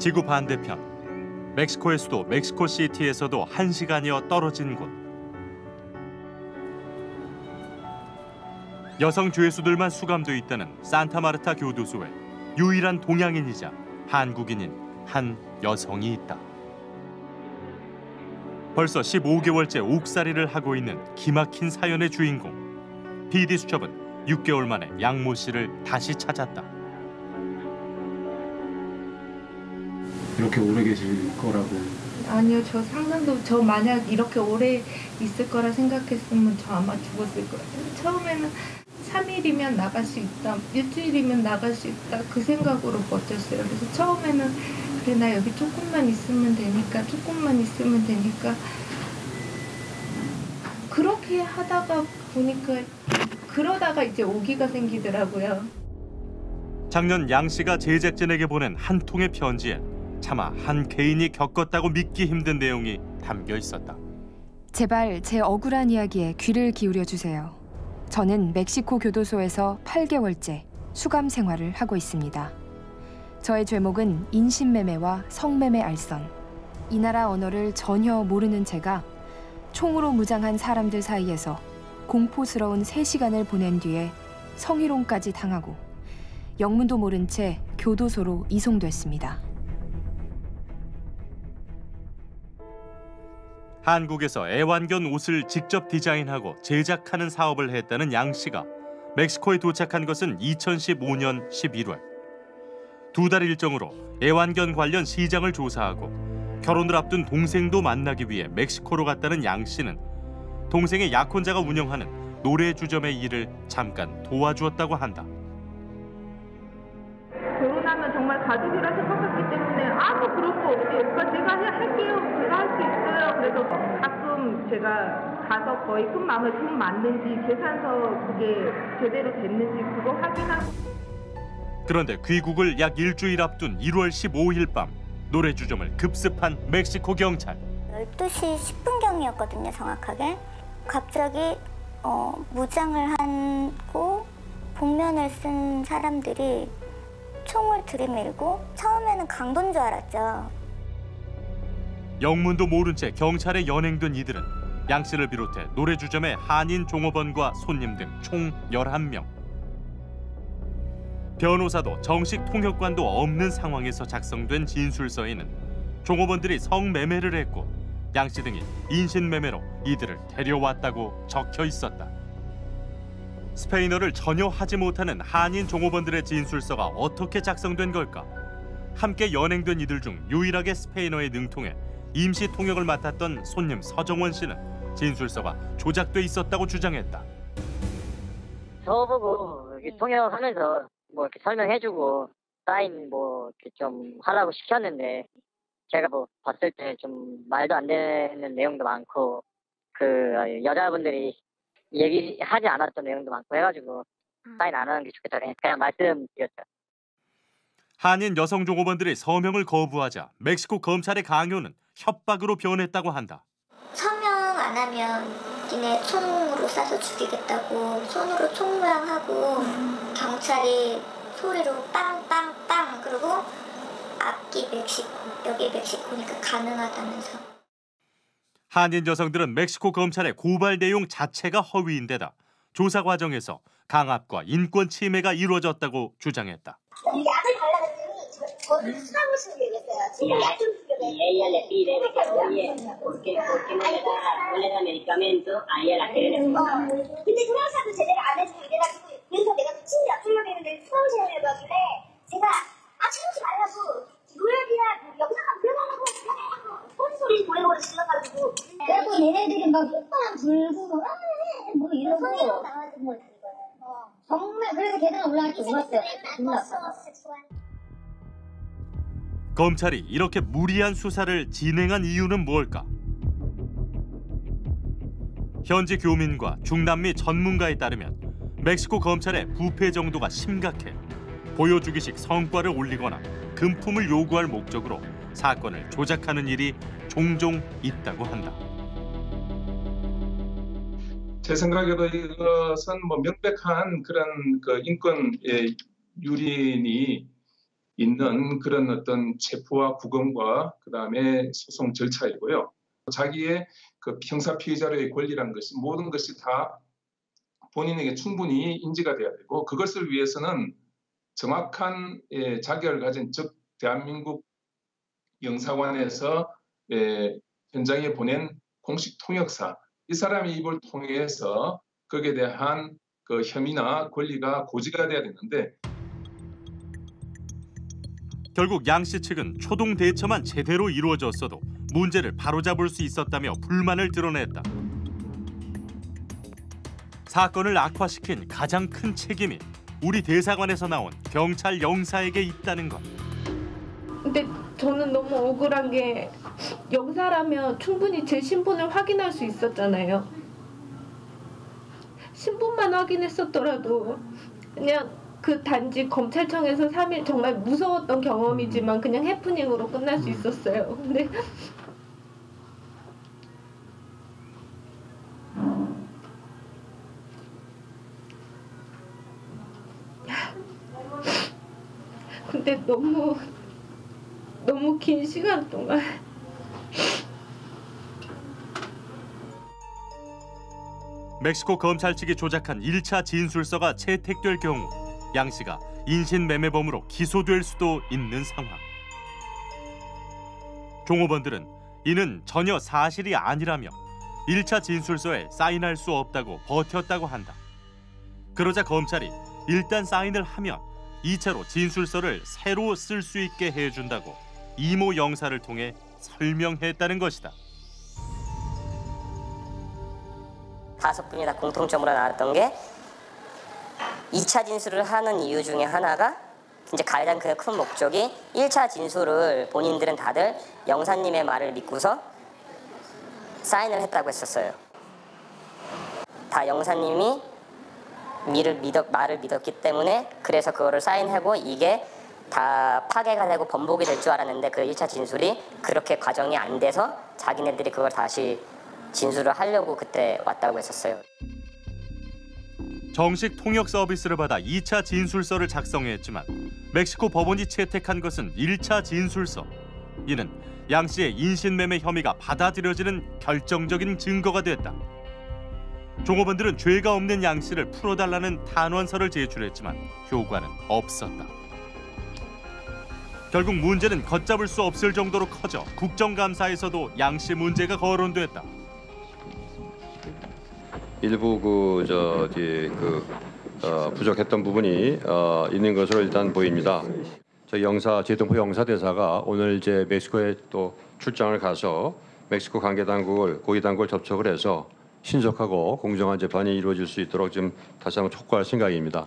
지구 반대편 멕시코의 수도 멕시코 시티에서도 한 시간여 떨어진 곳. 여성 죄수들만 수감돼 있다는 산타마르타 교도소에 유일한 동양인이자 한국인인 한 여성이 있다. 벌써 15개월째 옥살이를 하고 있는 기막힌 사연의 주인공. PD 수첩은 6개월 만에 양모 씨를 다시 찾았다. 이렇게 오래 계실 거라고 아니요, 저 상상도 저 만약 이렇게 오래 있을 거라 생각했으면 저 아마 죽었을 거예요. 처음에는 3일이면 나갈 수 있다, 일주일이면 나갈 수 있다 그 생각으로 버텼어요. 그래서 처음에는 그래 나 여기 조금만 있으면 되니까 조금만 있으면 되니까 그렇게 하다가 보니까 그러다가 이제 오기가 생기더라고요. 작년 양 씨가 제작진에게 보낸 한 통의 편지에 차마 한 개인이 겪었다고 믿기 힘든 내용이 담겨 있었다. 제발 제 억울한 이야기에 귀를 기울여 주세요. 저는 멕시코 교도소에서 8개월째 수감 생활을 하고 있습니다. 저의 죄목은 인신매매와 성매매 알선. 이 나라 언어를 전혀 모르는 제가 총으로 무장한 사람들 사이에서 공포스러운 3시간을 보낸 뒤에 성희롱까지 당하고 영문도 모른 채 교도소로 이송됐습니다. 한국에서 애완견 옷을 직접 디자인하고 제작하는 사업을 했다는 양 씨가 멕시코에 도착한 것은 2015년 11월. 두 달 일정으로 애완견 관련 시장을 조사하고 결혼을 앞둔 동생도 만나기 위해 멕시코로 갔다는 양 씨는 동생의 약혼자가 운영하는 노래 주점의 일을 잠깐 도와주었다고 한다. 결혼하면 정말 가족이라 때문에 아무 그런 거 없이 오빠 제가 해- 할게요. 제가 할 수 있어요. 그래서 가끔 제가 가서 거의 큰 마음에 돈 맞는지 계산서 그게 제대로 됐는지 그거 확인하고 그런데 귀국을 약 일주일 앞둔 1월 15일 밤 노래 주점을 급습한 멕시코 경찰. 12시 10분경이었거든요, 정확하게. 갑자기 어, 무장을 하고 복면을 쓴 사람들이 총을 들이밀고 처음에는 강도인 줄 알았죠. 영문도 모른 채 경찰에 연행된 이들은 양 씨를 비롯해 노래 주점의 한인 종업원과 손님 등 총 11명. 변호사도 정식 통역관도 없는 상황에서 작성된 진술서에는 종업원들이 성매매를 했고 양 씨 등이 인신매매로 이들을 데려왔다고 적혀 있었다. 스페인어를 전혀 하지 못하는 한인 종업원들의 진술서가 어떻게 작성된 걸까? 함께 연행된 이들 중 유일하게 스페인어에 능통해 임시 통역을 맡았던 손님 서정원 씨는 진술서가 조작돼 있었다고 주장했다. 저보고 통역하면서 뭐 이렇게 설명해주고 사인 뭐 이렇게 좀 하라고 시켰는데 제가 뭐 봤을 때 좀 말도 안 되는 내용도 많고 그 여자분들이 얘기하지 않았던 내용도 많고 해가지고 사인 안 하는 게 좋겠다 그냥, 말씀드렸죠. 한인 여성 종업원들이 서명을 거부하자 멕시코 검찰의 강요는 협박으로 변했다고 한다. 서명 안 하면 니네 총으로 쏴서 죽이겠다고 손으로 총 모양하고 경찰이 소리로 빵빵빵 그리고 앞기 멕시코 여기 멕시코니까 가능하다면서 한인 여성들은 멕시코 검찰의 고발 내용 자체가 허위인데다 조사 과정에서 강압과 인권 침해가 이루어졌다고 주장했다. 이 약을 말라고 노약이야. 영상만 불러달라고 불러달라고 소리 소리 고래고래 질러가지고. 그래갖고 얘네들이 막 콧바람 불고 아뭐 이러고 성희롱 당하는 거 정말 그래서 계단 올라갈 줄 몰랐어요. 몰랐어. 검찰이 이렇게 무리한 수사를 진행한 이유는 뭘까? 현지 교민과 중남미 전문가에 따르면 멕시코 검찰의 부패 정도가 심각해 보여주기식 성과를 올리거나 금품을 요구할 목적으로 사건을 조작하는 일이 종종 있다고 한다. 제 생각에도 이것은 뭐 명백한 그런 그 인권 의 유린이 있는 그런 어떤 체포와 구금과 그다음에 소송 절차이고요. 자기의 그 형사 피해자로의 권리라는 것이 모든 것이 다 본인에게 충분히 인지가 돼야 되고 그것을 위해서는 정확한 예, 자격을 가진 즉 대한민국 영사관에서 예, 현장에 보낸 공식 통역사 이 사람의 입을 통해서 거기에 대한 그 혐의나 권리가 고지가 돼야 되는데 결국 양 씨 측은 초동 대처만 제대로 이루어졌어도 문제를 바로잡을 수 있었다며 불만을 드러냈다. 사건을 악화시킨 가장 큰 책임이 우리 대사관에서 나온 경찰 영사에게 있다는 것. 근데 저는 너무 억울한 게 영사라면 충분히 제 신분을 확인할 수 있었잖아요. 신분만 확인했었더라도 그냥 그 단지 검찰청에서 3일 정말 무서웠던 경험이지만 그냥 해프닝으로 끝날 수 있었어요. 근데 너무 너무 긴 시간 동안 멕시코 검찰 측이 조작한 1차 진술서가 채택될 경우 양 씨가 인신매매범으로 기소될 수도 있는 상황. 종업원들은 이는 전혀 사실이 아니라며 1차 진술서에 사인할 수 없다고 버텼다고 한다. 그러자 검찰이 일단 사인을 하면 2차로 진술서를 새로 쓸 수 있게 해준다고 이모 영사를 통해 설명했다는 것이다. 다섯 분이 다 공통점으로 나왔던 게 2차 진술을 하는 이유 중에 하나가 이제 가장 그 큰 목적이 1차 진술을 본인들은 다들 영사님의 말을 믿고서 사인을 했다고 했었어요. 다 영사님이 미를 믿었, 말을 믿었기 때문에 그래서 그거를 사인하고 이게 다 파괴가 되고 번복이 될 줄 알았는데 그 1차 진술이 그렇게 과정이 안 돼서 자기네들이 그걸 다시 진술을 하려고 그때 왔다고 했었어요. 정식 통역 서비스를 받아 2차 진술서를 작성했지만 멕시코 법원이 채택한 것은 1차 진술서. 이는 양 씨의 인신매매 혐의가 받아들여지는 결정적인 증거가 됐다. 종업원들은 죄가 없는 양 씨를 풀어달라는 탄원서를 제출했지만 효과는 없었다. 결국 문제는 걷잡을 수 없을 정도로 커져 국정감사에서도 양 씨 문제가 거론됐다. 일부 그 저기 그 어, 부족했던 부분이 어, 있는 것으로 일단 보입니다. 저희 영사 제동포 영사 대사가 오늘 이제 멕시코에 또 출장을 가서 멕시코 관계 당국을 고위 당국을 접촉을 해서 신속하고 공정한 재판이 이루어질 수 있도록 지금 다시 한번 촉구할 생각입니다.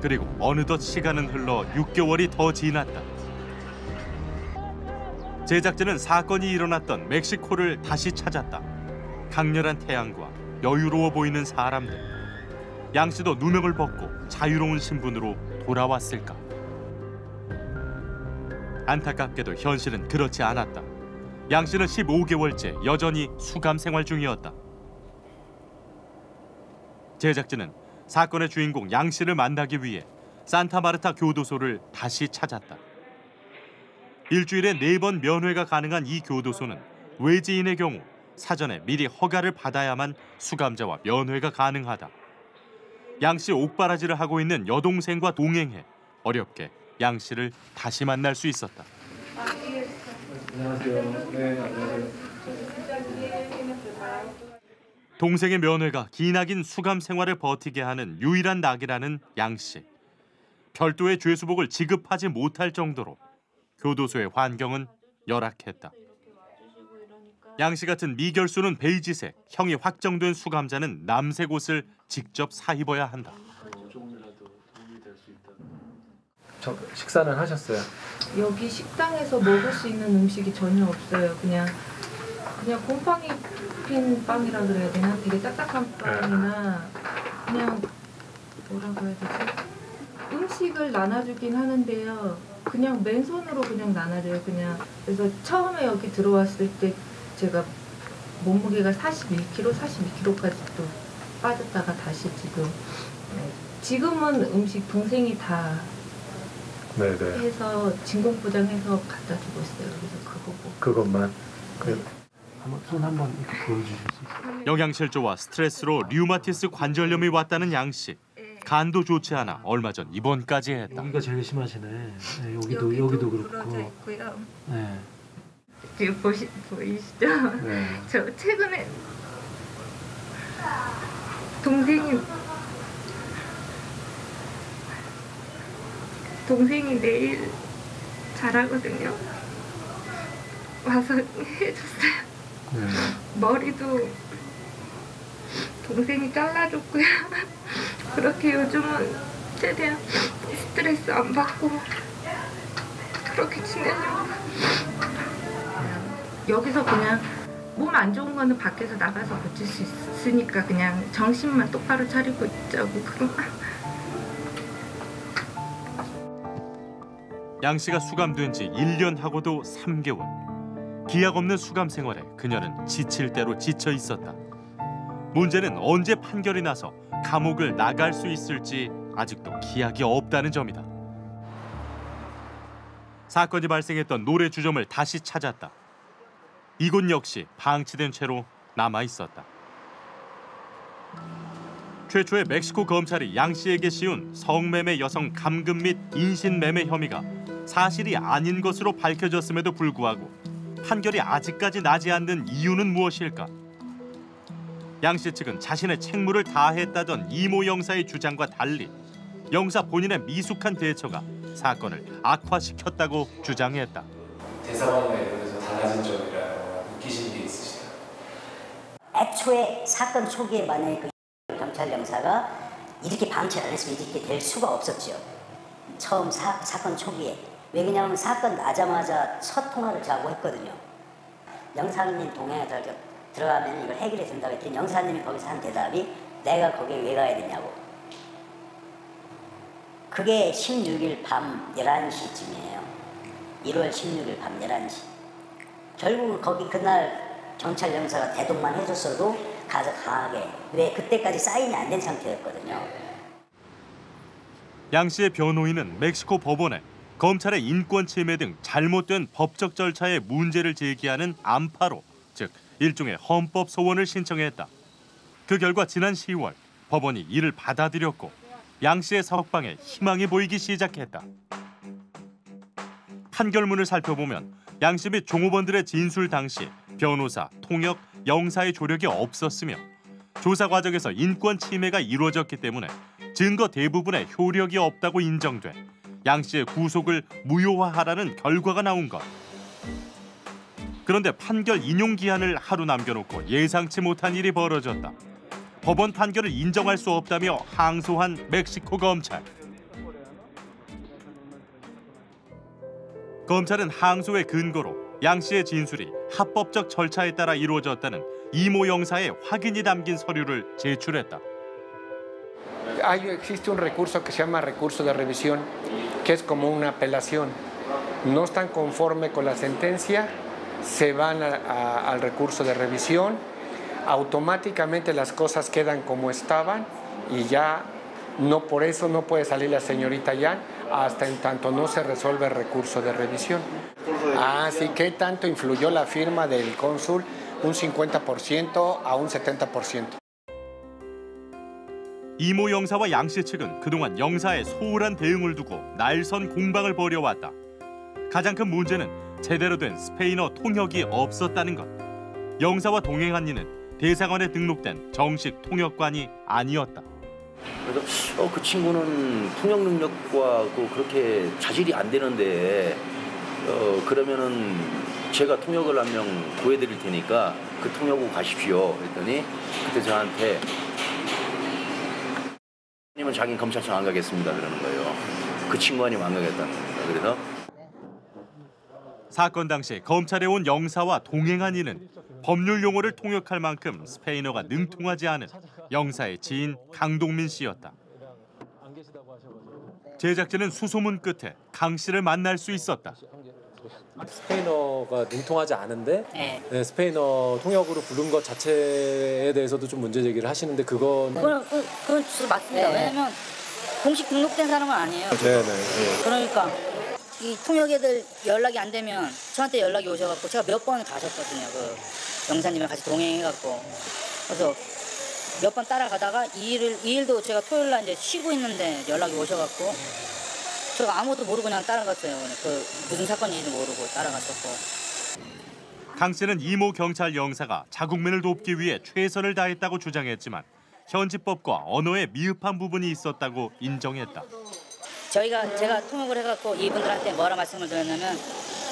그리고 어느덧 시간은 흘러 6개월이 더 지났다. 제작진은 사건이 일어났던 멕시코를 다시 찾았다. 강렬한 태양과 여유로워 보이는 사람들. 양 씨도 누명을 벗고 자유로운 신분으로 돌아왔을까? 안타깝게도 현실은 그렇지 않았다. 양 씨는 15개월째 여전히 수감 생활 중이었다. 제작진은 사건의 주인공 양 씨를 만나기 위해 산타마르타 교도소를 다시 찾았다. 일주일에 네 번 면회가 가능한 이 교도소는 외지인의 경우 사전에 미리 허가를 받아야만 수감자와 면회가 가능하다. 양 씨 옥바라지를 하고 있는 여동생과 동행해 어렵게 양 씨를 다시 만날 수 있었다. 안녕하세요. 네, 안녕하세요. 동생의 면회가 기나긴 수감 생활을 버티게 하는 유일한 낙이라는 양 씨. 별도의 죄수복을 지급하지 못할 정도로 교도소의 환경은 열악했다. 양 씨 같은 미결수는 베이지색, 형이 확정된 수감자는 남색 옷을 직접 사 입어야 한다. 있다. 저 식사는 하셨어요? 여기 식당에서 먹을 수 있는 음식이 전혀 없어요. 그냥 그냥 곰팡이 핀 빵이라 그래야 되나? 되게 딱딱한 빵이나 그냥 뭐라고 해야 되지? 음식을 나눠주긴 하는데요. 그냥 맨손으로 그냥 나눠줘요. 그냥 그래서 처음에 여기 들어왔을 때 제가 몸무게가 41kg, 42kg까지 또 빠졌다가 다시 지금 네, 지금은 음식 동생이 다 네네. 해서 진공 포장해서 갖다 주고 있어요. 그래서 그거. 그것만. 그 한번 손 한번 이렇게 보여주실 수 있어요? 영양실조와 스트레스로 류마티스 관절염이 왔다는 양 씨. 간도 좋지 않아 얼마 전 입원까지 했다. 여기가 제일 심하시네. 네, 여기도 여기도, 부러져 그렇고. 있고요. 네. 지금 보시 보이시죠? 네. 저 최근에 동생이 동생이 내일 잘하거든요. 와서 해줬어요. 네. 머리도 동생이 잘라줬고요. 그렇게 요즘은 최대한 스트레스 안 받고 그렇게 지내려고. 여기서 그냥 몸 안 좋은 거는 밖에서 나가서 고칠 수 있으니까 그냥 정신만 똑바로 차리고 있자고 그것 양 씨가 수감된 지 1년 하고도 3개월. 기약 없는 수감 생활에 그녀는 지칠 대로 지쳐 있었다. 문제는 언제 판결이 나서 감옥을 나갈 수 있을지 아직도 기약이 없다는 점이다. 사건이 발생했던 노래 주점을 다시 찾았다. 이곳 역시 방치된 채로 남아 있었다. 최초의 멕시코 검찰이 양 씨에게 씌운 성매매 여성 감금 및 인신매매 혐의가 사실이 아닌 것으로 밝혀졌음에도 불구하고 판결이 아직까지 나지 않는 이유는 무엇일까? 양씨 측은 자신의 책무를 다했다던 이모 영사의 주장과 달리 영사 본인의 미숙한 대처가 사건을 악화시켰다고 주장했다. 이런 데서 달라진 점이라 느끼신 게 있으시다. 애초에 사건 초기에 만약에 그 경찰 영사가 이렇게 방치를 안 했으면 이렇게 될 수가 없었죠. 처음 사, 사건 초기에. 왜냐하면 사건 나자마자 첫 통화를 저하고 했거든요. 영사님 동행에 들어가, 들어가면 이걸 해결해 준다고 했더니 영사님이 거기서 한 대답이 내가 거기에 왜 가야 되냐고. 그게 16일 밤 11시쯤이에요. 1월 16일 밤 11시. 결국 거기 그날 경찰 영사가 대동만 해줬어도 가서 가게. 왜 그때까지 사인이 안 된 상태였거든요. 양 씨의 변호인은 멕시코 법원에 검찰의 인권 침해 등 잘못된 법적 절차에 문제를 제기하는 안파로, 즉 일종의 헌법 소원을 신청했다. 그 결과 지난 10월 법원이 이를 받아들였고 양 씨의 사업방에 희망이 보이기 시작했다. 판결문을 살펴보면 양 씨 및 종업원들의 진술 당시 변호사, 통역, 영사의 조력이 없었으며 조사 과정에서 인권 침해가 이루어졌기 때문에 증거 대부분에 효력이 없다고 인정돼 양 씨의 구속을 무효화하라는 결과가 나온 것. 그런데 판결 인용 기한을 하루 남겨놓고 예상치 못한 일이 벌어졌다. 법원 판결을 인정할 수 없다며 항소한 멕시코 검찰. 검찰은 항소의 근거로 양 씨의 진술이 합법적 절차에 따라 이루어졌다는 이모 영사의 확인이 담긴 서류를 제출했다. Revisión, que es como una apelación. No están conforme con la sentencia, se van al recurso de revisión, automáticamente las cosas quedan como estaban y ya no por eso no puede salir la señorita Yan hasta en tanto no se resuelve el recurso de revisión. Ah, sí, ¿qué tanto influyó la firma del cónsul? Un 50% a un 70%. 이모 영사와 양씨 측은 그동안 영사의 소홀한 대응을 두고 날선 공방을 벌여왔다. 가장 큰 문제는 제대로 된 스페인어 통역이 없었다는 것. 영사와 동행한 이는 대사관에 등록된 정식 통역관이 아니었다. 그래서 어, 그 친구는 통역 능력과 그 그렇게 자질이 안 되는데 어, 그러면은 제가 통역을 한 명 구해드릴 테니까 그 통역으로 가십시오. 그랬더니 그때 저한테 님은 자기는 검찰청 안 가겠습니다 그러는 거예요. 그 친구 아니면 안 가겠다는 겁니다. 그래서 사건 당시 검찰에 온 영사와 동행한 이는 법률 용어를 통역할 만큼 스페인어가 능통하지 않은 영사의 지인 강동민 씨였다. 제작진은 수소문 끝에 강 씨를 만날 수 있었다. 스페인어가 능통하지 않은데 네. 네, 스페인어 통역으로 부른 것 자체에 대해서도 좀 문제 제기를 하시는데 그건 그건 그, 그건 진짜 맞습니다. 네. 왜냐면 공식 등록된 사람은 아니에요. 네네. 그러니까 이 통역 애들 연락이 안 되면 저한테 연락이 오셔갖고 제가 몇 번 가셨거든요. 그 영사님이랑 같이 동행해갖고 그래서 몇 번 따라가다가 이 일을 이 일도 제가 토요일 날 이제 쉬고 있는데 연락이 오셔갖고 제가 아무것도 모르고 그냥 따라갔어요. 그 무슨 사건인지도 모르고 따라갔었고. 강 씨는 이모 경찰 영사가 자국민을 돕기 위해 최선을 다했다고 주장했지만 현지법과 언어에 미흡한 부분이 있었다고 인정했다. 저희가 제가 통역을 해갖고 이분들한테 뭐라 말씀을 드렸냐면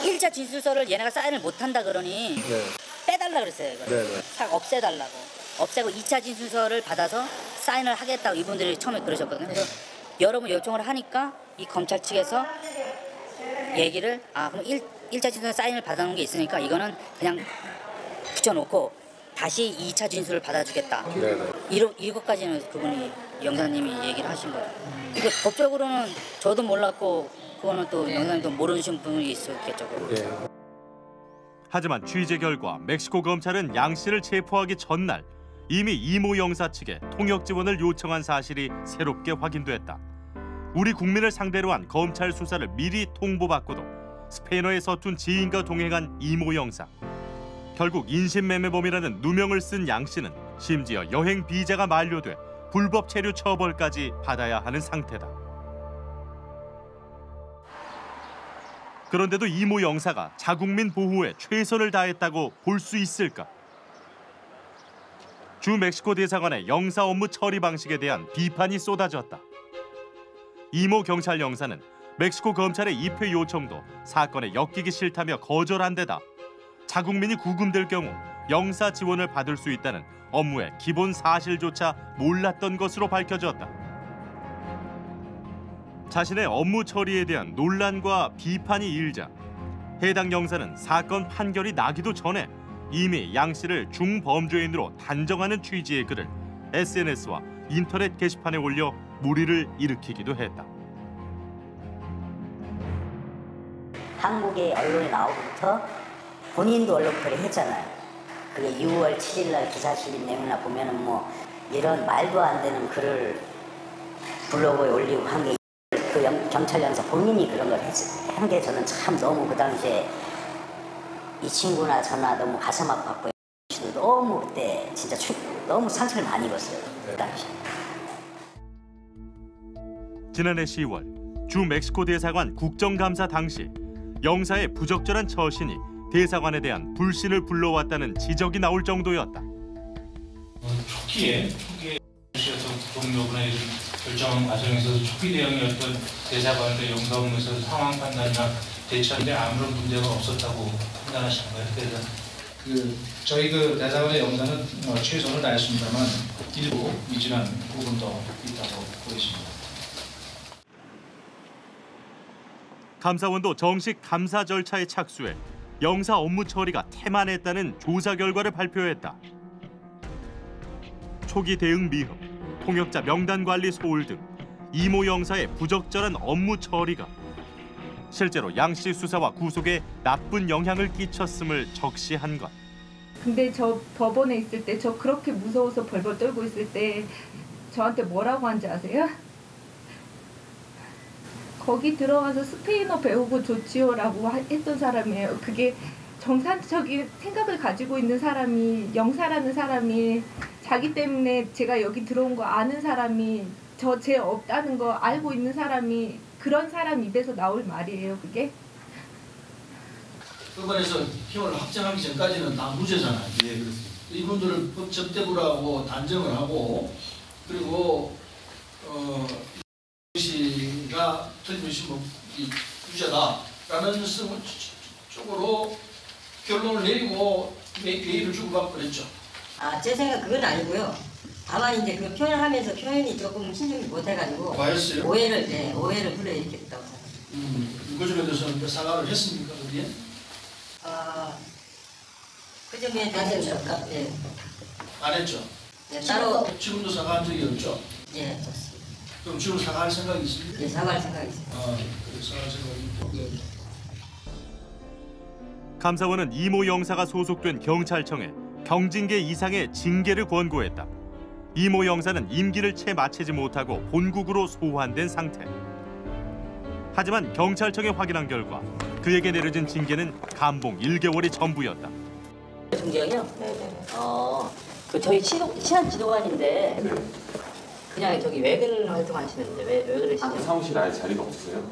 일자 진술서를 얘네가 사인을 못한다 그러니 네. 빼달라 그랬어요. 이거를. 네네. 싹 없애달라고. 없애고 2차 진술서를 받아서 사인을 하겠다고 이분들이 처음에 그러셨거든요. 그래서 여러 번 요청을 하니까 이 검찰 측에서 얘기를 아 그럼 1, 일차 진술 사인을 받아놓은 게 있으니까 이거는 그냥 붙여놓고 다시 2차 진술을 받아주겠다. 네네. 이러, 이것까지는 그분이 영사님이 얘기를 하신 거예요. 이거 법적으로는 저도 몰랐고 그거는 또 영사님도 모르시는 분이 있었겠죠. 예. 하지만 취재 결과 멕시코 검찰은 양 씨를 체포하기 전날 이미 이모 영사 측에 통역 지원을 요청한 사실이 새롭게 확인됐다. 우리 국민을 상대로 한 검찰 수사를 미리 통보받고도 스페인어에 서툰 지인과 동행한 이모 영사. 결국 인신매매범이라는 누명을 쓴 양 씨는 심지어 여행 비자가 만료돼 불법 체류 처벌까지 받아야 하는 상태다. 그런데도 이모 영사가 자국민 보호에 최선을 다했다고 볼 수 있을까? 주 멕시코 대사관의 영사 업무 처리 방식에 대한 비판이 쏟아졌다. 이모 경찰 영사는 멕시코 검찰의 입회 요청도 사건에 엮이기 싫다며 거절한 데다 자국민이 구금될 경우 영사 지원을 받을 수 있다는 업무의 기본 사실조차 몰랐던 것으로 밝혀졌다. 자신의 업무 처리에 대한 논란과 비판이 일자 해당 영사는 사건 판결이 나기도 전에 이미 양 씨를 중범죄인으로 단정하는 취지의 글을 SNS와 인터넷 게시판에 올려 무리를 일으키기도 했다. 한국의 언론에 나오고부터 본인도 언론 표를 했잖아요. 그게 6월 7일 날 기사 실린 내용이나 보면은 뭐 이런 말도 안 되는 글을 블로그에 올리고 한게 그 경찰 영사 본인이 그런 걸 한 게 저는 참 너무 그 당시에 이 친구나 저나 너무 가슴 아팠고요. 너무 그때 진짜 추, 너무 상처를 많이 입었어요. 그 당시. 지난해 10월 주 멕시코 대사관 국정감사 당시 영사의 부적절한 처신이 대사관에 대한 불신을 불러왔다는 지적이 나올 정도였다. 초기에 초기에 시에서 동료구나 이런 결정한 과정에서 초기 대응이었던 대사관의 영사 업무에서 상황 판단이나 대처하는데 아무런 문제가 없었다고 판단하신 거예요. 그래서 그 저희 그 대사관의 영사는 어, 최선을 다했습니다만 일부 미진한 부분도 있다고 보여집니다. 감사원도 정식 감사 절차에 착수해 영사 업무 처리가 태만했다는 조사 결과를 발표했다. 초기 대응 미흡, 통역자 명단 관리 소홀 등 이모 영사의 부적절한 업무 처리가 실제로 양 씨 수사와 구속에 나쁜 영향을 끼쳤음을 적시한 것. 근데 저 법원에 있을 때 저 그렇게 무서워서 벌벌 떨고 있을 때 저한테 뭐라고 한지 아세요? 거기 들어가서 스페인어 배우고 좋지요라고 하- 했던 사람이에요. 그게 정상적인 생각을 가지고 있는 사람이 영사라는 사람이 자기 때문에 제가 여기 들어온 거 아는 사람이 저 죄 없다는 거 알고 있는 사람이 그런 사람 입에서 나올 말이에요. 그게 법원에서 힘을 확정하기 전까지는 다 무죄잖아요. 예, 그렇습니다. 이분들을 법 접대부라고 단정을 하고 그리고 어 씨가 틀림없이 뭐 이- 유죄다라는 스- 쪽으로 결론을 내리고 예- 예의를 주고받고 그랬죠. 아, 제 생각 그건 아니고요. 다만 이제 그 표현하면서 표현이 조금 신중히 못해가지고 과했어요? 오해를 네 오해를 불러일으켰다고 생각합니다. 음, 이거에 대해서는 사과를 했습니까, 거기에? 아, 그 점에 대해서 예, 안 했죠. 네, 따로 지금도, 사과한 적이 없죠. 예, 그럼 지금 사과할 생각이 있습니까? 예, 사과할 생각이 있습니다. 아, 그래, 사과할 생각이 있고. 네. 감사원은 이모 영사가 소속된 경찰청에 경징계 이상의 징계를 권고했다. 이모 영사는 임기를 채 마치지 못하고 본국으로 소환된 상태. 하지만 경찰청에 확인한 결과 그에게 내려진 징계는 감봉 1개월이 전부였다. 중재형이요? 네네. 어, 그 저희 친한 지도관인데 그냥 저기 외근 활동하시는데 왜, 왜 그러시죠? 사무실 아예 자리가 없으세요?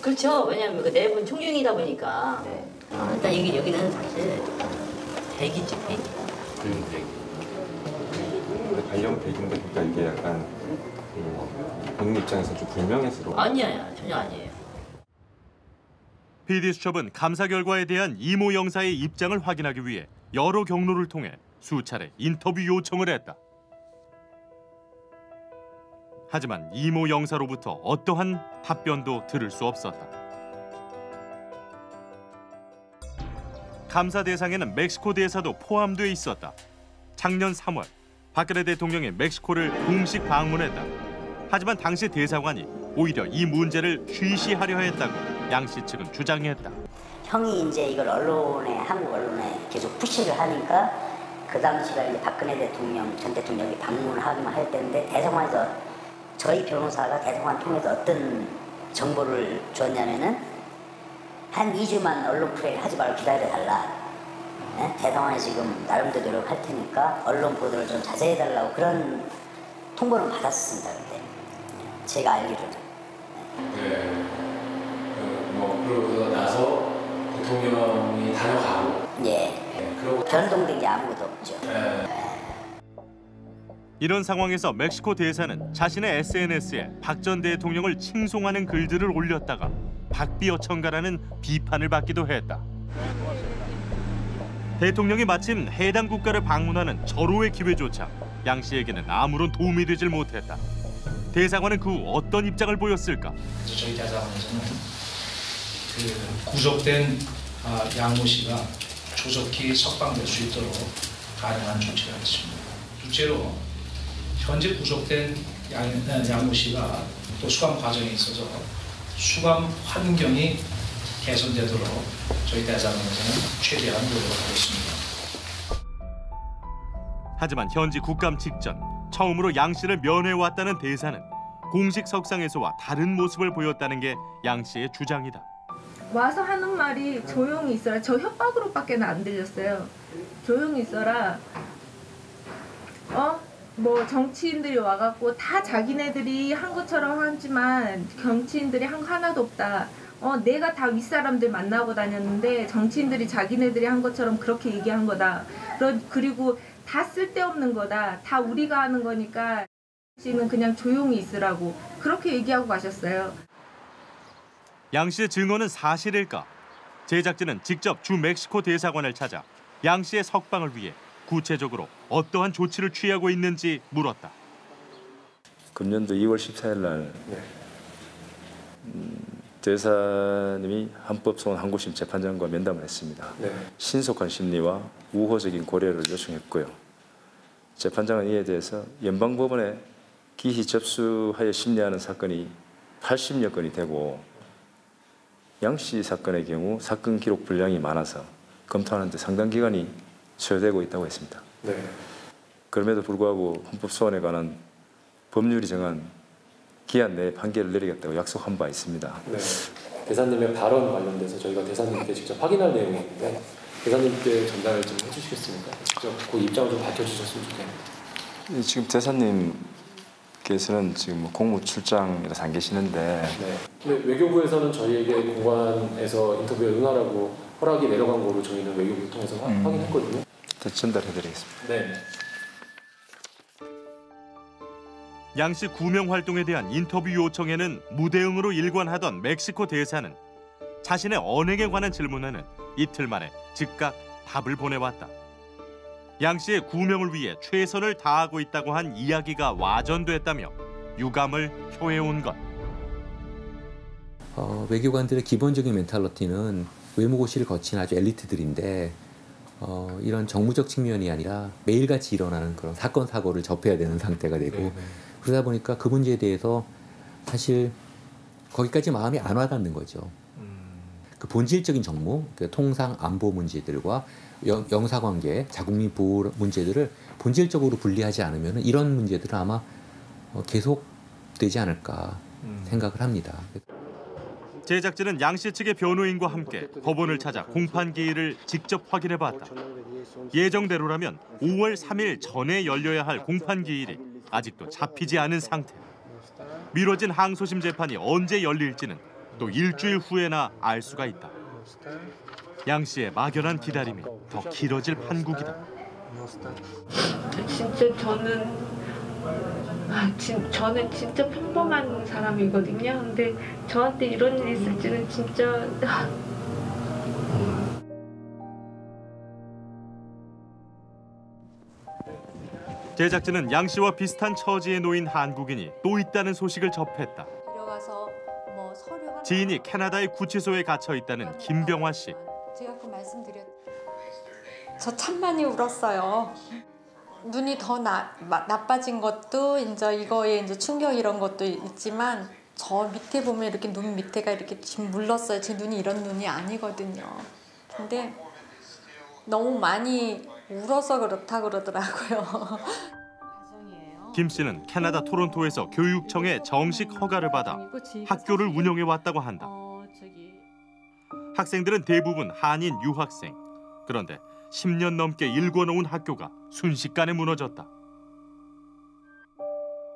그렇죠. 왜냐하면 그 내분 총경이다 보니까 어, 일단 여기 여기는 사실 대기죠 대기. 음, 네. 관련 배경도 그러니까 이게 약간 음, 본인 입장에서 좀 불명예스러워. 아니에요 전혀 아니에요. PD수첩은 감사 결과에 대한 이모 영사의 입장을 확인하기 위해 여러 경로를 통해 수차례 인터뷰 요청을 했다. 하지만 이모 영사로부터 어떠한 답변도 들을 수 없었다. 감사 대상에는 멕시코 대사도 포함돼 있었다. 작년 3월 박근혜 대통령이 멕시코를 공식 방문했다. 하지만 당시 대사관이 오히려 이 문제를 쉬쉬하려 했다고 양 씨 측은 주장했다. 형이 이제 이걸 언론에 한국 언론에 계속 푸시를 하니까 그 당시가 이제 박근혜 대통령 전 대통령이 방문하기만 할 때인데 대성관에서 저희 변호사가 대성관 통해서 어떤 정보를 줬냐면은 한 2주만 언론 플레이를 하지 말고 기다려 달라. 네? 대성관이 지금 나름대로 노력할 테니까 언론 보도를 좀 자세히 해달라고 그런 통보를 받았습니다 그때 제가 알기로는. 네. 그, 뭐 그러고 나서 대통령이 다녀가고. 예. 그러고 변동된 게 아무것도 없죠. 이런 상황에서 멕시코 대사는 자신의 SNS에 박 전 대통령을 칭송하는 글들을 올렸다가 박비어천가라는 비판을 받기도 했다. 대통령이 마침 해당 국가를 방문하는 절호의 기회조차 양 씨에게는 아무런 도움이 되질 못했다. 대사관은 그 후 어떤 입장을 보였을까? 저희 대사관에서는 그 구속된 아, 양모 씨가 조속히 석방될 수 있도록 가능한 조치를 했습니다. 둘째로 현재 구속된 양, 아, 양모 씨가 또 수감 과정에 있어서 수감 환경이 개선되도록 저희 대사관에서는 최대한 노력하고 있습니다. 하지만 현지 국감 직전 처음으로 양 씨를 면회왔다는 대사는 공식 석상에서와 다른 모습을 보였다는 게 양 씨의 주장이다. 와서 하는 말이 조용히 있어라. 저 협박으로밖에 안 들렸어요. 조용히 있어라. 어? 뭐 정치인들이 와갖고 다 자기네들이 한 것처럼 하지만 정치인들이 한 거 하나도 없다. 어 내가 다 윗사람들 만나고 다녔는데 정치인들이 자기네들이 한 것처럼 그렇게 얘기한 거다. 그리고 다 쓸데없는 거다. 다 우리가 하는 거니까 씨는 그냥 조용히 있으라고 그렇게 얘기하고 가셨어요. 양 씨의 증언은 사실일까? 제작진은 직접 주 멕시코 대사관을 찾아 양 씨의 석방을 위해 구체적으로 어떠한 조치를 취하고 있는지 물었다. 금년도 2월 14일 날 음, 대사님이 헌법소원 항고심 재판장과 면담을 했습니다. 네. 신속한 심리와 우호적인 고려를 요청했고요. 재판장은 이에 대해서 연방법원에 기희 접수하여 심리하는 사건이 80여 건이 되고 양 씨 사건의 경우 사건 기록 분량이 많아서 검토하는데 상당 기간이 소요되고 있다고 했습니다. 네. 그럼에도 불구하고 헌법소원에 관한 법률이 정한 기한 내에 판결을 내리겠다고 약속한 바 있습니다. 네. 대사님의 발언 관련돼서 저희가 대사님께 직접 확인할 내용이 있는데 대사님께 전달을 좀 해주시겠습니까? 직접 그 입장을 좀 밝혀주셨으면 좋겠네요. 이 지금 대사님 께서는 지금 뭐 공무 출장이라서 안 계시는데 네. 외교부에서는 저희에게 공관에서 인터뷰에 응하라고 허락이 내려간 거로 저희는 외교부 통해서 화- 음. 확인했거든요. 더 전달해드리겠습니다. 네. 양씨 구명 활동에 대한 인터뷰 요청에는 무대응으로 일관하던 멕시코 대사는 자신의 언행에 관한 질문에는 이틀 만에 즉각 답을 보내왔다. 양 씨의 구명을 위해 최선을 다하고 있다고 한 이야기가 와전됐다며 유감을 표해온 것. 어, 외교관들의 기본적인 멘탈러티는 외무고시를 거친 아주 엘리트들인데 어, 이런 정무적 측면이 아니라 매일같이 일어나는 그런 사건 사고를 접해야 되는 상태가 되고 그러다 보니까 그 문제에 대해서 사실 거기까지 마음이 안 와닿는 거죠. 그 본질적인 정무, 그 통상 안보 문제들과 영, 영사관계, 자국민 보호 문제들을 본질적으로 분리하지 않으면 이런 문제들은 아마 어, 계속 되지 않을까 생각을 합니다. 제작진은 양씨 측의 변호인과 함께 법원을 찾아 공판 기일을 직접 확인해 봤다. 예정대로라면 5월 3일 전에 열려야 할 공판 기일이 아직도 잡히지 않은 상태. 미뤄진 항소심 재판이 언제 열릴지는 또 일주일 후에나 알 수가 있다. 양 씨의 막연한 기다림이 더 길어질 판국이다. 진짜 저는 아, 진, 저는 진짜 평범한 사람이거든요. 근데 저한테 이런 일이 있을지는 진짜 제작진은 양 씨와 비슷한 처지에 놓인 한국인이 또 있다는 소식을 접했다. 뭐 서류 하나 지인이 캐나다의 구치소에 갇혀 있다는 김병화 씨. 제가 그 말씀드렸 저 참 많이 울었어요. 눈이 더 나, 마- 나빠진 것도 이제 이거에 이제 충격 이런 것도 있지만 저 밑에 보면 이렇게 눈 밑에가 이렇게 지금 물렀어요. 제 눈이 이런 눈이 아니거든요. 근데 너무 많이 울어서 그렇다 그러더라고요. 김 씨는 캐나다 토론토에서 교육청의 정식 허가를 받아 학교를 운영해 왔다고 한다. 학생들은 대부분 한인 유학생. 그런데 10년 넘게 일궈놓은 학교가 순식간에 무너졌다.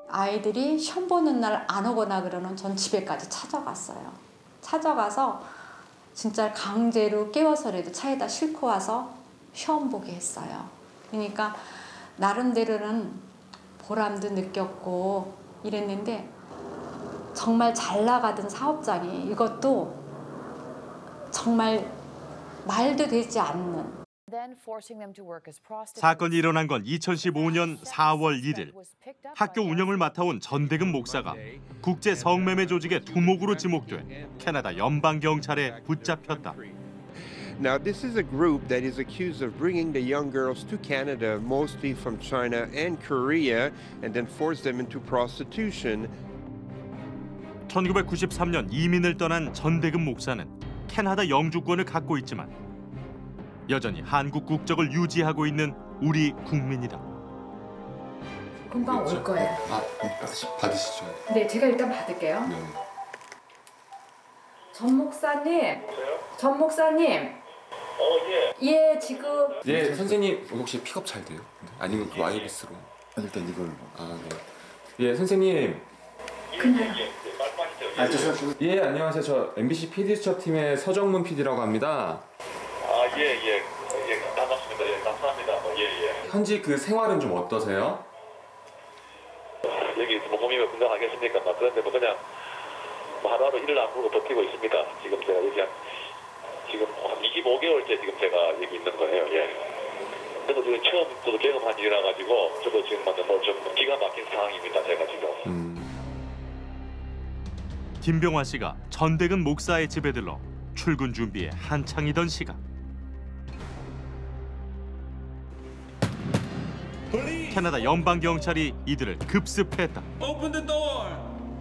아이들이 시험 보는 날 안 오거나 그러면 전 집에까지 찾아갔어요. 찾아가서 진짜 강제로 깨워서라도 차에다 싣고 와서 시험 보게 했어요. 그러니까 나름대로는 보람도 느꼈고 이랬는데 정말 잘 나가던 사업장이 이것도 정말 말도 되지 않는 사건이 일어난 건 2015년 4월 1일. 학교 운영을 맡아온 전대금 목사가 국제 성매매 조직의 두목으로 지목돼 캐나다 연방 경찰에 붙잡혔다. Now, this is a group that is accused of bringing the young girls to Canada, mostly from China and Korea, and then force them into prostitution. 1993년 이민을 떠난 전대금 목사는 캐나다 영주권을 갖고 있지만 여전히 한국 국적을 유지하고 있는 우리 국민이다. 금방 올 거예요. 아, 받으시죠. 네, 제가 일단 받을게요. 전 목사님, 전 목사님. 예, 지금 예, 선생님 혹시 픽업 잘 돼요? 아니면 그 와이어리스로? 일단 이걸. 아, 네. 예, 선생님. 그냥 예, 안녕하세요. 저 MBC PD 수첩 팀의 서정문 PD라고 합니다. 아, 예, 예. 예, 반갑습니다. 예, 감사합니다. 어, 예, 예. 현지 그 생활은 좀 어떠세요? 여기 뭐 몸이 건강하겠습니까? 막 그런데 뭐 그냥 뭐 하루하루 일을 안 보고 버티고 있습니다. 지금 제가 여기 한 지금 한 25개월째 지금 제가 여기 있는 거예요. 예. 그래도 지금 처음 저도 경험한 일이라 가지고 저도 지금 뭐좀 기가 막힌 상황입니다. 제가 지금. 김병화 씨가 전대근 목사의 집에 들러 출근 준비에 한창이던 시간. 캐나다 연방 경찰이 이들을 급습했다.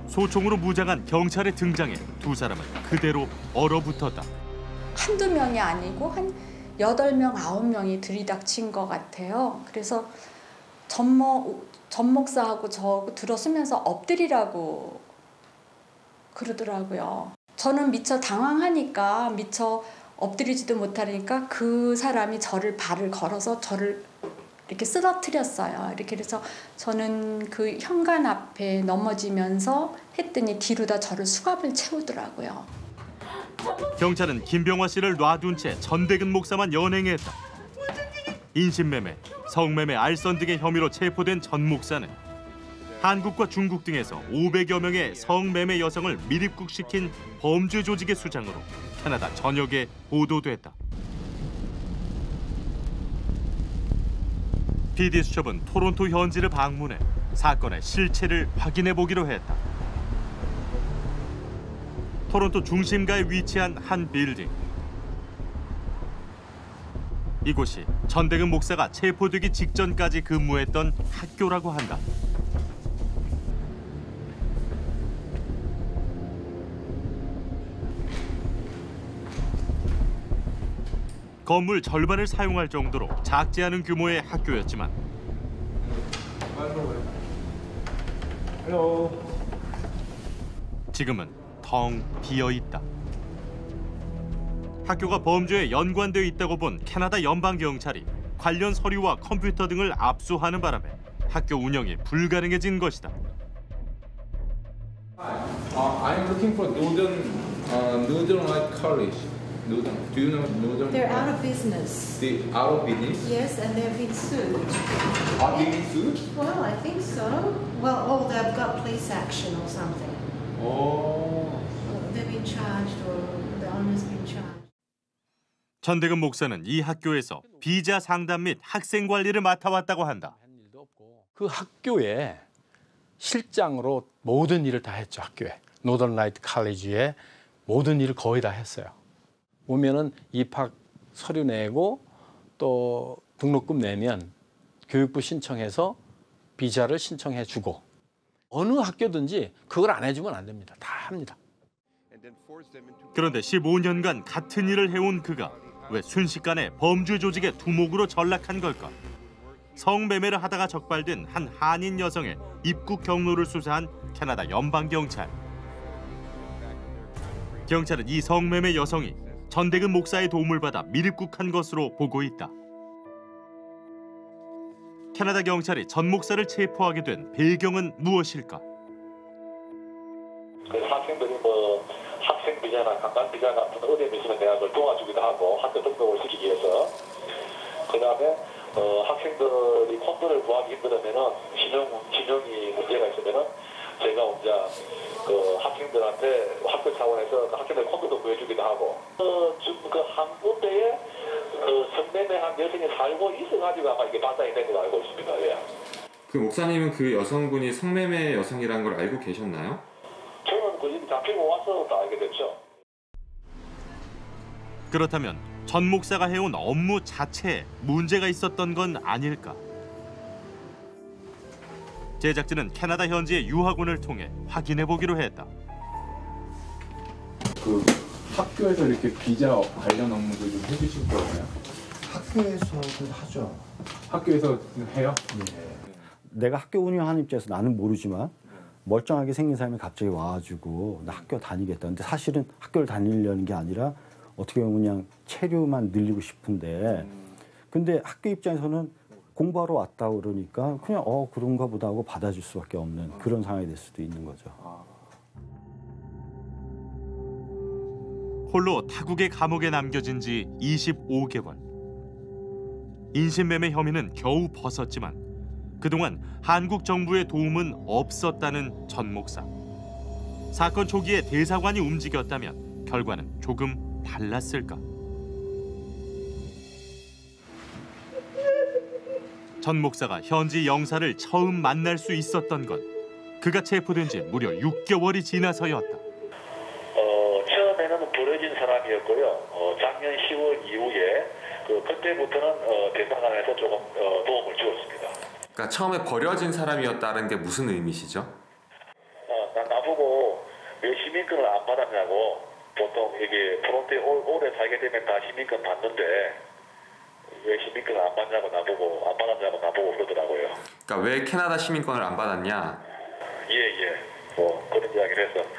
소총으로 무장한 경찰의 등장에 두 사람은 그대로 얼어붙었다. 한두 명이 아니고 한 여덟 명 아홉 명이 들이닥친 것 같아요. 그래서 전목 전 목사하고 저 들어서면서 엎드리라고 그러더라고요. 저는 미처 당황하니까 미처 엎드리지도 못하니까 그 사람이 저를 발을 걸어서 저를 이렇게 쓰러뜨렸어요. 이렇게 그래서 저는 그 현관 앞에 넘어지면서 했더니 뒤로 다 저를 수갑을 채우더라고요. 경찰은 김병화 씨를 놔둔 채 전대근 목사만 연행했다. 인신매매, 성매매, 알선 등의 혐의로 체포된 전 목사는 한국과 중국 등에서 500여 명의 성매매 여성을 밀입국시킨 범죄 조직의 수장으로 캐나다 전역에 보도됐다. PD 수첩은 토론토 현지를 방문해 사건의 실체를 확인해 보기로 했다. 토론토 중심가에 위치한 한 빌딩. 이곳이 전대근 목사가 체포되기 직전까지 근무했던 학교라고 한다. 건물 절반을 사용할 정도로 작지 않은 규모의 학교였지만 지금은 텅 비어 있다. 학교가 범죄에 연관되어 있다고 본 캐나다 연방 경찰이 관련 서류와 컴퓨터 등을 압수하는 바람에 학교 운영이 불가능해진 것이다. Uh, I'm looking for Northern uh, Northern Light College. Northern. Do you know Northern? They're out of business. The out of business. Yes, and they've been sued. Are being sued? Well, I think so. Well, oh, they've got police action or something. Oh. 전대근 목사는 이 학교에서 비자 상담 및 학생 관리를 맡아왔다고 한다. 그 학교에 실장으로 모든 일을 다 했죠 학교에. 노던 라이트 칼리지에 모든 일을 거의 다 했어요. 오면은 입학 서류 내고 또 등록금 내면 교육부 신청해서 비자를 신청해 주고. 어느 학교든지 그걸 안 해주면 안 됩니다. 다 합니다 그런데 15년간 같은 일을 해온 그가 왜 순식간에 범죄 조직의 두목으로 전락한 걸까? 성매매를 하다가 적발된 한 한인 여성의 입국 경로를 수사한 캐나다 연방 경찰. 경찰은 이 성매매 여성이 전대근 목사의 도움을 받아 밀입국한 것으로 보고 있다. 캐나다 경찰이 전 목사를 체포하게 된 배경은 무엇일까? 그 학생들이 뭐 학생 비자나 관광 비자 같은 의뢰 있으면 그걸 도와주기도 하고 학교 등록을 시키기 위해서 그 다음에 어, 학생들이 콘도를 구하기 힘들으면은 진영 진영이 문제가 있으면은 제가 혼자 그 학생들한테 학교 차원에서 그 학생들 콘도도 구해주기도 하고 어, 지금 그한 군데에 그 성매매 한 여성이 살고 있어가지고 아마 이게 발단이 된 걸로 알고 있습니다. 예. 그 목사님은 그 여성분이 성매매 여성이라는 걸 알고 계셨나요? 저는 그 잡히고 와서 다 알게 됐죠. 그렇다면 전 목사가 해온 업무 자체에 문제가 있었던 건 아닐까? 제작진은 캐나다 현지의 유학원을 통해 확인해 보기로 했다. 그 학교에서 이렇게 비자 관련 업무도 좀 해주실 거예요? 학교에서도 하죠. 학교에서 해요? 내가 학교 운영하는 입장에서 나는 모르지만 멀쩡하게 생긴 사람이 갑자기 와가지고 나 학교 다니겠다. 근데 사실은 학교를 다니려는 게 아니라 어떻게 보면 그냥 체류만 늘리고 싶은데 근데 학교 입장에서는 공부하러 왔다 그러니까 그냥 어 그런가 보다 하고 받아줄 수밖에 없는 그런 상황이 될 수도 있는 거죠. 홀로 타국의 감옥에 남겨진 지 25개월. 인신매매 혐의는 겨우 벗었지만 그동안 한국 정부의 도움은 없었다는 전 목사. 사건 초기에 대사관이 움직였다면 결과는 조금 달랐을까? 전 목사가 현지 영사를 처음 만날 수 있었던 건 그가 체포된 지 무려 6개월이 지나서였다. 어, 처음에는 버려진 사람이었고요. 어, 작년 10월 이후에 그 그때부터는 어, 대사관에서 조금 어, 도움을 주었습니다. 그러니까 처음에 버려진 사람이었다는 게 무슨 의미시죠? 어, 나, 나보고 왜 시민권을 안 받았냐고 보통 이게 프론트에 오- 오래 살게 되면 다 시민권 받는데 왜 시민권을 안 받냐고 나보고 안 받았냐고 나보고 그러더라고요. 그러니까 왜 캐나다 시민권을 안 받았냐? 예예. 뭐 그런 이야기를 해서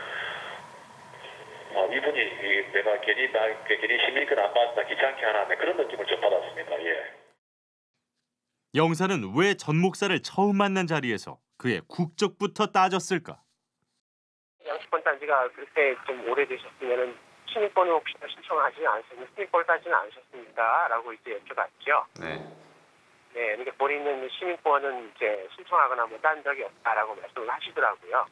어, 이분이 이, 내가 괜히 나 괜히 시민권 안 받았다 귀찮게 하나 네, 그런 느낌을 좀 받았습니다. 예. 영사는 왜 전 목사를 처음 만난 자리에서 그의 국적부터 따졌을까? 양식권 단지가 그렇게 좀 오래되셨으면은 시민권을 혹시나 신청하지 않으셨는데 시민권을 따지는 않으셨습니까?라고 이제 여쭤봤죠. 네. 네, 그러니까 본인은 시민권은 이제 신청하거나 뭐 딴 적이 없다라고 말씀을 하시더라고요.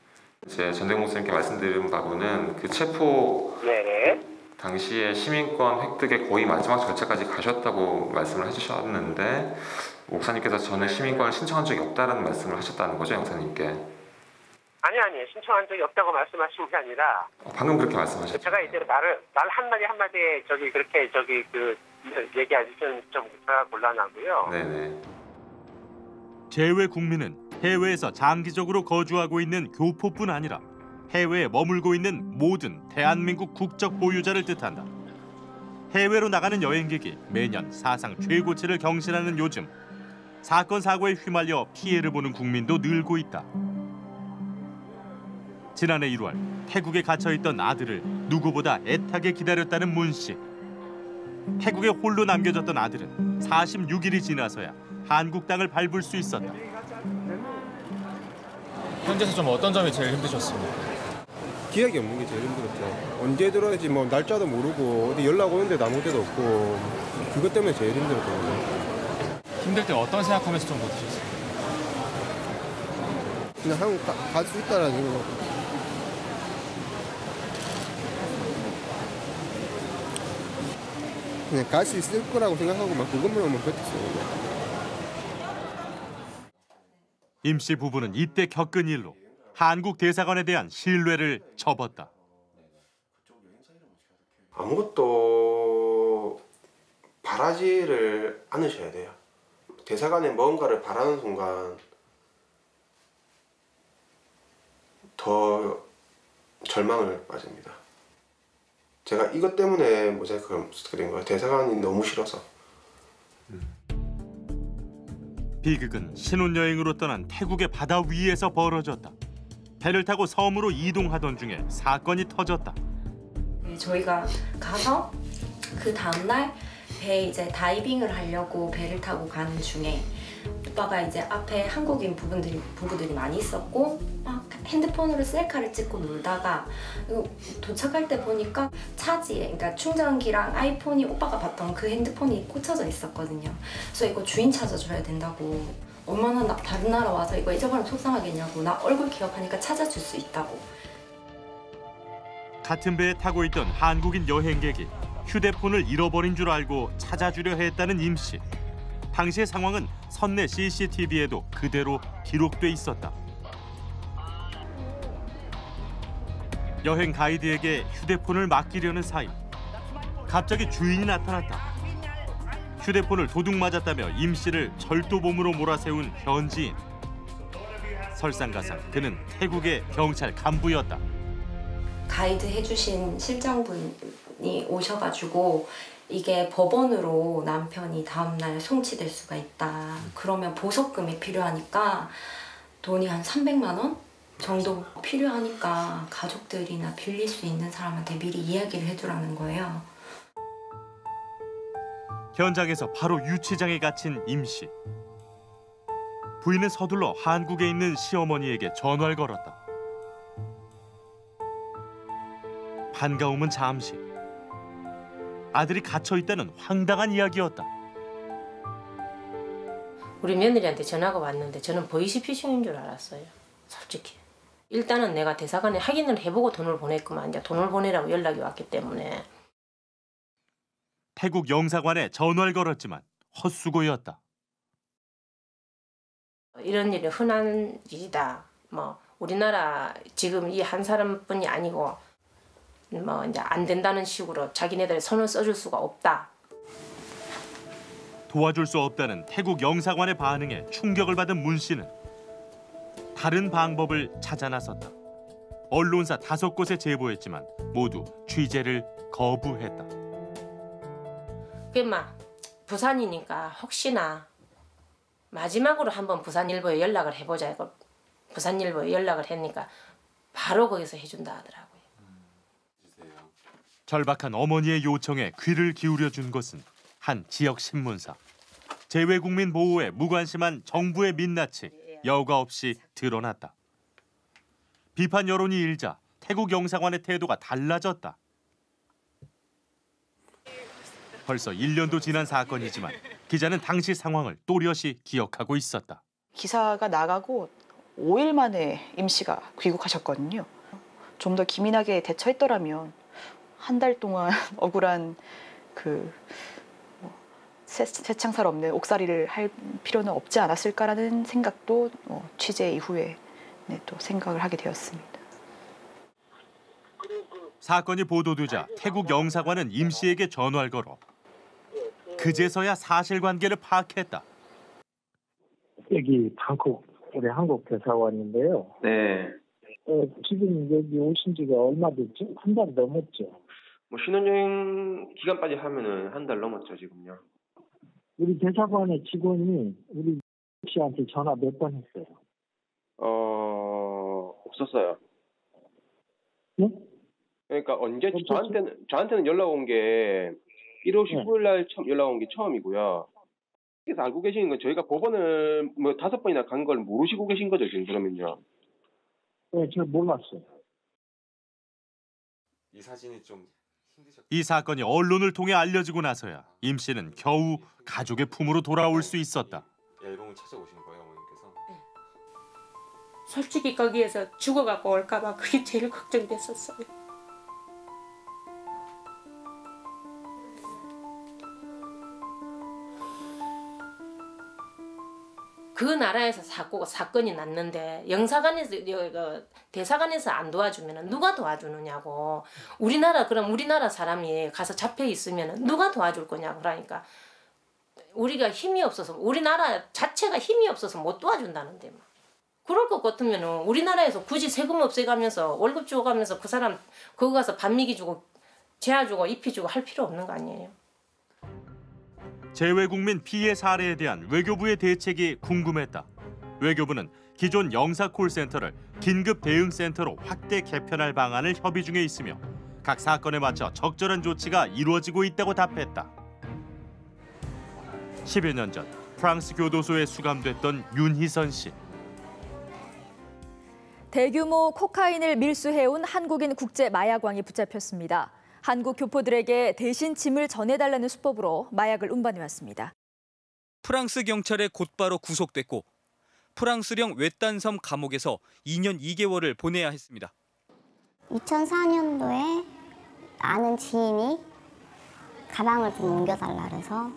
제 전대 목사님께 말씀드린 바로는 그 체포 네네. 당시에 시민권 획득의 거의 마지막 절차까지 가셨다고 말씀을 해주셨는데 목사님께서 저는 시민권을 신청한 적이 없다는 말씀을 하셨다는 거죠, 영사님께. 아니 아니 신청한 적이 없다고 말씀하신 게 아니라 어, 방금 그렇게 말씀하셨죠. 제가 이제 말을 말 한 마디 한 마디에 저기 그렇게 저기 그 얘기하시면 좀 제가 곤란하고요. 네네. 재외 국민은 해외에서 장기적으로 거주하고 있는 교포뿐 아니라 해외에 머물고 있는 모든 대한민국 국적 보유자를 뜻한다. 해외로 나가는 여행객이 매년 사상 최고치를 경신하는 요즘 사건 사고에 휘말려 피해를 보는 국민도 늘고 있다. 지난해 1월 태국에 갇혀 있던 아들을 누구보다 애타게 기다렸다는 문 씨. 태국에 홀로 남겨졌던 아들은 46일이 지나서야 한국 땅을 밟을 수 있었다. 현재서 좀 어떤 점이 제일 힘드셨습니까? 기억이 없는 게 제일 힘들었죠. 언제 들어야지 뭐 날짜도 모르고 어디 연락 오는데 아무 데도 없고 그것 때문에 제일 힘들었거든요. 힘들 때 어떤 생각하면서 좀 버티셨어요? 그냥 한국 갈 수 있다라는 생각. 그냥 갈 수 있을 거라고 생각하고 막 그것만만 버텼어요. 임 씨 부부는 이때 겪은 일로 한국 대사관에 대한 신뢰를 접었다. 아무것도 바라지를 않으셔야 돼요. 대사관에 뭔가를 바라는 순간 더 절망을 빠집니다. 제가 이것 때문에 모자이크를 된 거예요. 대사관이 너무 싫어서. 비극은 신혼여행으로 떠난 태국의 바다 위에서 벌어졌다. 배를 타고 섬으로 이동하던 중에 사건이 터졌다. 네, 저희가 가서 그 다음날 배 이제 다이빙을 하려고 배를 타고 가는 중에 오빠가 이제 앞에 한국인 부분들이 부부들이 많이 있었고 막 핸드폰으로 셀카를 찍고 놀다가 도착할 때 보니까 차지에 그러니까 충전기랑 아이폰이 오빠가 봤던 그 핸드폰이 꽂혀져 있었거든요. 그래서 이거 주인 찾아줘야 된다고. 얼마나 나 다른 나라 와서 이거 잊어버리면 속상하겠냐고. 나 얼굴 기억하니까 찾아줄 수 있다고. 같은 배에 타고 있던 한국인 여행객이 휴대폰을 잃어버린 줄 알고 찾아주려 했다는 임 씨. 당시의 상황은 선내 CCTV에도 그대로 기록돼 있었다. 여행 가이드에게 휴대폰을 맡기려는 사이 갑자기 주인이 나타났다. 휴대폰을 도둑 맞았다며 임 씨를 절도범으로 몰아세운 현지인. 설상가상 그는 태국의 경찰 간부였다. 가이드 해주신 실장분 이 오셔가지고 이게 법원으로 남편이 다음날 송치될 수가 있다. 그러면 보석금이 필요하니까 돈이 한 300만 원 정도 필요하니까 가족들이나 빌릴 수 있는 사람한테 미리 이야기를 해두라는 거예요. 현장에서 바로 유치장에 갇힌 임 씨. 부인은 서둘러 한국에 있는 시어머니에게 전화를 걸었다. 반가움은 잠시. 아들이 갇혀 있다는 황당한 이야기였다. 우리 며느리한테 전화가 왔는데 저는 보이시피싱인 줄 알았어요. 솔직히. 일단은 내가 대사관에 확인을 해보고 돈을 보냈구만. 이제 돈을 보내라고 연락이 왔기 때문에. 태국 영사관에 전화를 걸었지만 헛수고였다. 이런 일은 흔한 일이다. 뭐 우리나라 지금 이 한 사람뿐이 아니고 뭐 이제 안 된다는 식으로 자기네들 손을 써줄 수가 없다. 도와줄 수 없다는 태국 영사관의 반응에 충격을 받은 문 씨는 다른 방법을 찾아 나섰다. 언론사 다섯 곳에 제보했지만 모두 취재를 거부했다. 그막 부산이니까 혹시나 마지막으로 한번 부산일보에 연락을 해보자 이거 부산일보에 연락을 했니까 바로 거기서 해준다 하더라고요. 절박한 어머니의 요청에 귀를 기울여 준 것은 한 지역 신문사. 재외국민 보호에 무관심한 정부의 민낯이 여과 없이 드러났다. 비판 여론이 일자 태국 영사관의 태도가 달라졌다. 벌써 1년도 지난 사건이지만 기자는 당시 상황을 또렷이 기억하고 있었다. 기사가 나가고 5일 만에 임 씨가 귀국하셨거든요. 좀 더 기민하게 대처했더라면 한 달 동안 억울한 그 뭐, 새창살 없는 옥살이를 할 필요는 없지 않았을까라는 생각도 어, 취재 이후에 네, 또 생각을 하게 되었습니다. 사건이 보도되자 태국 영사관은 임 씨에게 전화를 걸어 그제서야 사실관계를 파악했다. 여기 방콕 우리 한국 대사관인데요. 네. 어, 지금 여기 오신 지가 얼마 됐죠? 한 달 넘었죠. 뭐 신혼여행 기간까지 하면은 한 달 넘었죠 지금요. 우리 대사관의 직원이 우리 씨한테 전화 몇 번 했어요. 어 없었어요. 네? 그러니까 언제 저한테는 저한테는 연락 온 게 1월 네. 19일 날 처음 연락 온 게 처음이고요. 그래서 알고 계시는 건 저희가 법원을 뭐 다섯 번이나 간 걸 모르시고 계신 거죠 지금 그러면요. 네, 저 몰랐어요. 이 사진이 좀 이 사건이 언론을 통해 알려지고 나서야 임 씨는 겨우 가족의 품으로 돌아올 수 있었다. 앨범을 찾아오신 거예요 어머님께서? 솔직히 거기에서 죽어갖고 올까봐 그게 제일 걱정됐었어요. 그 나라에서 사고 사건이 났는데 영사관에서 여- 그 대사관에서 안 도와주면 누가 도와주느냐고 우리나라 그럼 우리나라 사람이 가서 잡혀 있으면 누가 도와줄 거냐고 그러니까 우리가 힘이 없어서 우리나라 자체가 힘이 없어서 못 도와준다는데 막. 그럴 것 같으면 우리나라에서 굳이 세금 없애가면서 월급 주고 가면서 그 사람 거기 가서 주고 재화 주고 입히 주고 할 필요 없는 거 아니에요? 재외국민 피해 사례에 대한 외교부의 대책이 궁금했다. 외교부는 기존 영사 콜센터를 긴급 대응 센터로 확대 개편할 방안을 협의 중에 있으며 각 사건에 맞춰 적절한 조치가 이루어지고 있다고 답했다. 10여 년 전 프랑스 교도소에 수감됐던 윤희선 씨. 대규모 코카인을 밀수해온 한국인 국제 마약왕이 붙잡혔습니다. 한국 교포들에게 대신 짐을 전해달라는 수법으로 마약을 운반해왔습니다. 프랑스 경찰에 곧바로 구속됐고 프랑스령 외딴섬 감옥에서 2년 2개월을 보내야 했습니다. 2004년도에 아는 지인이 가방을 좀 옮겨달라 그래서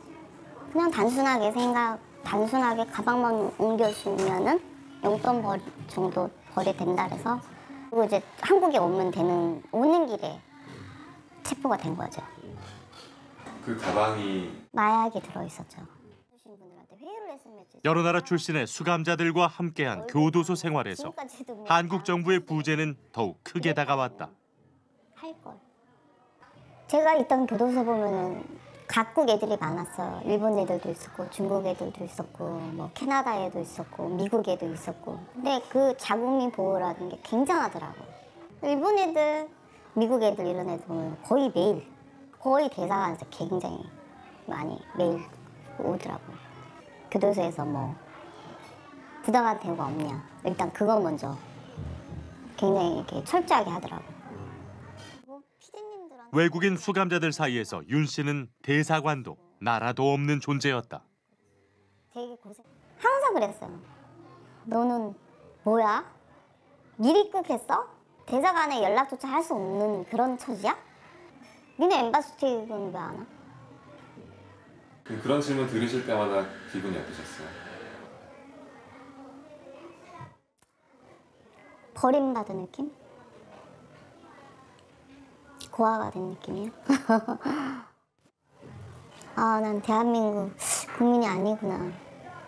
그냥 단순하게 생각, 단순하게 가방만 옮겨주면은 용돈 벌 정도 벌이 된다 그래서 그리고 이제 한국에 오면 되는 오는 길에 체포가 된 거죠. 그 가방이 마약이 들어 있었죠. 여러 나라 출신의 수감자들과 함께한 교도소 생활에서 한국 정부의 부재는 더욱 크게 다가왔다. 할 걸. 제가 있던 교도소 보면은 각국 애들이 많았어요. 일본 애들도 있었고 중국 애들도 있었고 뭐 캐나다 애도 있었고 미국 애도 있었고. 근데 그 자국민 보호라는 게 굉장하더라고. 일본 애들, 미국 애들 이런 애들 보면 거의 매일 거의 대사관에서 굉장히 많이 매일 오더라고요. 교도소에서 뭐 부당한 대우가 없냐. 일단 그거 먼저 굉장히 이렇게 철저하게 하더라고요. 외국인 수감자들 사이에서 윤 씨는 대사관도 나라도 없는 존재였다. 되게 고생. 항상 그랬어요. 너는 뭐야? 일 입국했어? 대사관에 연락조차 할 수 없는 그런 처지야? 니네 엠바스틱은 왜 안 와? 그- 그런 질문 들으실 때마다 기분이 어떠셨어요? 버림받은 느낌? 고아가 된 느낌이요? 아, 난 대한민국 국민이 아니구나.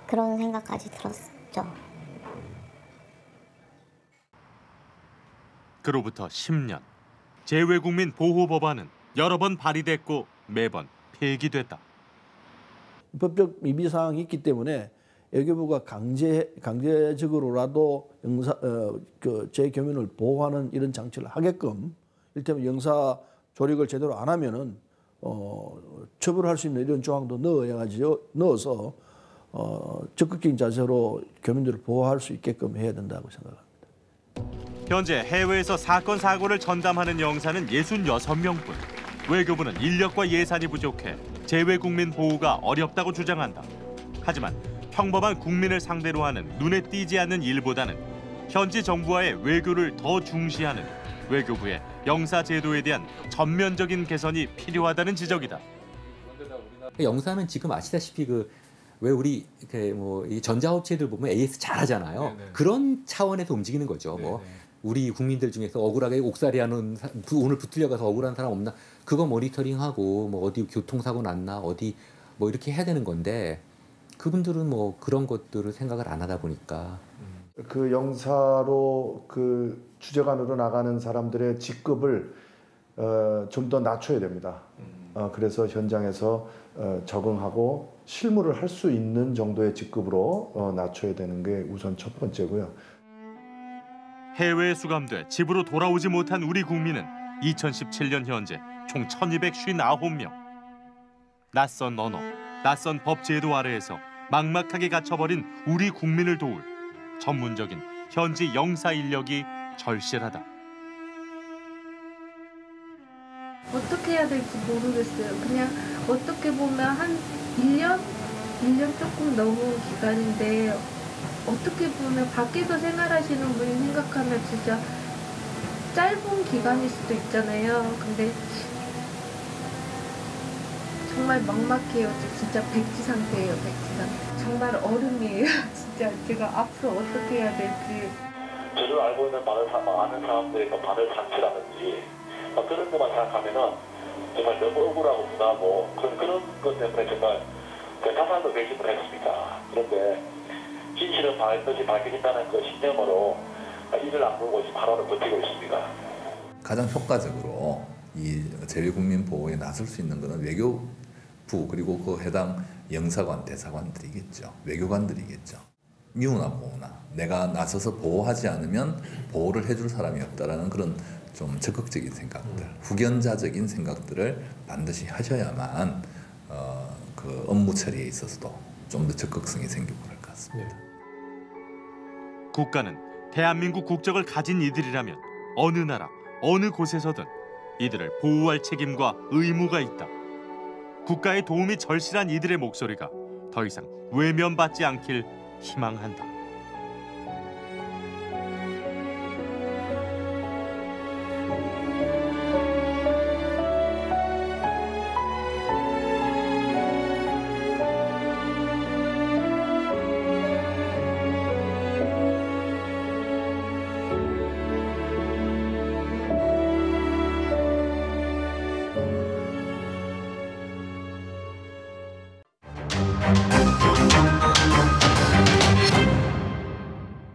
그런 생각까지 들었죠. 그로부터 10년. 재외국민 보호 법안은 여러 번 발의됐고 매번 폐기됐다. 법적 미비 사항이 있기 때문에 외교부가 강제 강제적으로라도 영사 어, 그 재교민을 보호하는 이런 장치를 하게끔 이를테면 영사 조력을 제대로 안 하면은 어, 처벌할 수 있는 이런 조항도 넣어야 가지고 넣어서 어, 적극적인 자세로 교민들을 보호할 수 있게끔 해야 된다고 생각합니다. 현재 해외에서 사건 사고를 전담하는 영사는 66명뿐. 외교부는 인력과 예산이 부족해 재외 국민 보호가 어렵다고 주장한다. 하지만 평범한 국민을 상대로 하는 눈에 띄지 않는 일보다는 현지 정부와의 외교를 더 중시하는 외교부의 영사 제도에 대한 전면적인 개선이 필요하다는 지적이다. 영사는 지금 아시다시피 그 왜 우리 그뭐이 전자업체들 보면 AS 잘하잖아요. 그런 차원에서 움직이는 거죠. 뭐 우리 국민들 중에서 억울하게 옥살이하는 오늘 붙들려 가서 억울한 사람 없나 그거 모니터링하고 뭐 어디 교통사고 났나 어디 뭐 이렇게 해야 되는 건데 그분들은 뭐 그런 것들을 생각을 안 하다 보니까 그 영사로 그 주재관으로 나가는 사람들의 직급을 어, 좀 더 낮춰야 됩니다. 어, 그래서 현장에서 어, 적응하고 실무를 할 수 있는 정도의 직급으로 어, 낮춰야 되는 게 우선 첫 번째고요. 해외에 수감돼 집으로 돌아오지 못한 우리 국민은 2017년 현재 총 1,259명. 낯선 언어, 낯선 법 제도 아래에서 막막하게 갇혀버린 우리 국민을 도울 전문적인 현지 영사 인력이 절실하다. 어떻게 해야 될지 모르겠어요. 그냥 어떻게 보면 한 1년? 1년 조금 넘은 기간인데 어떻게 보면 밖에서 생활하시는 분이 생각하면 진짜 짧은 기간일 수도 있잖아요. 근데 정말 막막해요. 저 진짜 백지 상태예요, 백지 상태. 정말 얼음이에요. 진짜 제가 앞으로 어떻게 해야 될지. 저를 알고 있는 많은, 사, 많은 그 바늘 잔치라든지 막 그런 것만 생각하면은 정말 너무 억울하고 분하고 그런, 그런 것 때문에 정말 그 타산도 결심을 했습니다. 그런데 진실은 반드시 밝혀진다는 그 신념으로 이를 악물고 지금 하루를 버티고 있습니다. 가장 효과적으로 이 재외국민 보호에 나설 수 있는 것은 외교부 그리고 그 해당 영사관 대사관들이겠죠 외교관들이겠죠 미우나 보호나 내가 나서서 보호하지 않으면 보호를 해줄 사람이 없다라는 그런 좀 적극적인 생각들 후견자적인 생각들을 반드시 하셔야만 어, 그 업무 처리에 있어서도 좀 더 적극성이 생기고 그럴 것 같습니다. 국가는 대한민국 국적을 가진 이들이라면 어느 나라, 어느 곳에서든 이들을 보호할 책임과 의무가 있다. 국가의 도움이 절실한 이들의 목소리가 더 이상 외면받지 않길 희망한다.